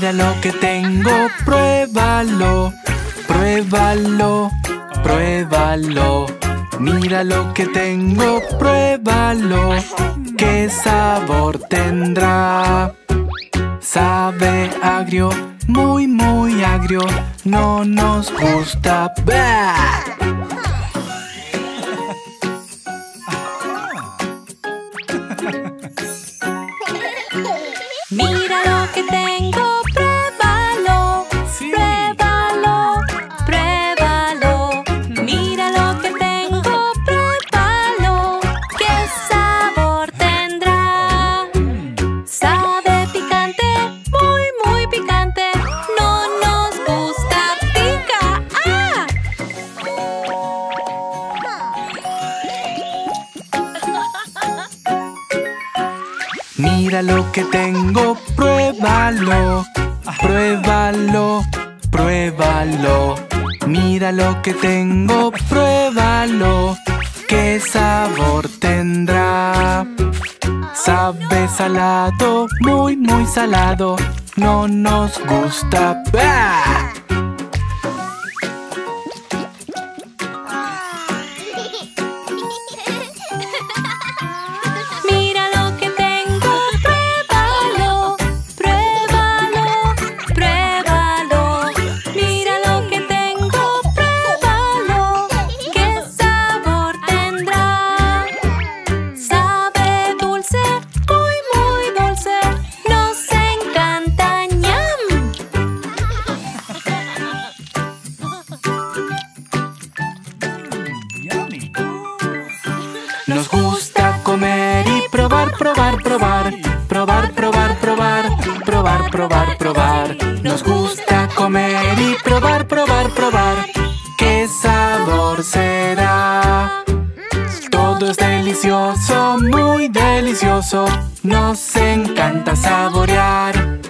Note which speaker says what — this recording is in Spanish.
Speaker 1: Mira lo que tengo, pruébalo, pruébalo, pruébalo. Mira lo que tengo, pruébalo. ¿Qué sabor tendrá? Sabe agrio, muy muy agrio, no nos gusta. ¡Bah! Mira lo que tengo, pruébalo, pruébalo, pruébalo. Mira lo que tengo, pruébalo, qué sabor tendrá. Sabe salado, muy muy salado, no nos gusta. ¡Bah! Nos gusta comer y probar, probar, probar. Probar, probar, probar. Probar, probar, probar. Nos gusta comer y probar, probar, probar. ¿Qué sabor será? Todo es delicioso, muy delicioso. Nos encanta saborear.